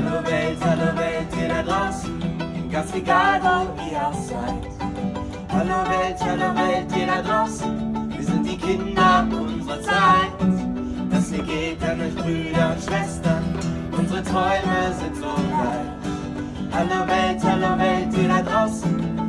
Hallo Welt, hallo Welt, ihr da draußen, ganz egal wo ihr auch seid. Hallo Welt, hallo Welt, ihr da draußen, wir sind die Kinder unserer Zeit. Das hier geht an euch Brüder und Schwestern, unsere Träume sind so geil. Hallo Welt, hallo Welt, ihr da draußen,